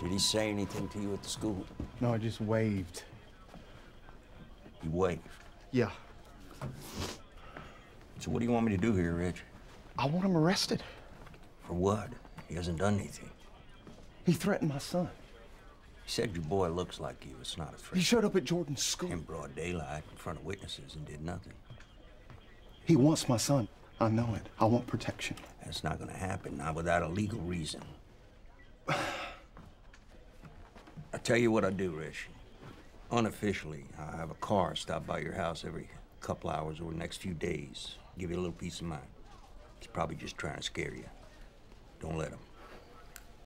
Did he say anything to you at the school? No, I just waved. He waved. Yeah. So what do you want me to do here, Rich? I want him arrested. For what? He hasn't done anything. He threatened my son. He said your boy looks like you. It's not a threat. He showed up at Jordan's school. In broad daylight, in front of witnesses, and did nothing. He wants my son. I know it. I want protection. That's not gonna happen, not without a legal reason. I tell you what I do, Rich. Unofficially, I have a car stop by your house every couple hours over the next few days. Give you a little peace of mind. He's probably just trying to scare you. Don't let him.